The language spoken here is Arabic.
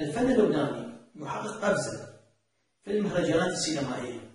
الفن اللبناني يحقق قفزة في المهرجانات السينمائية.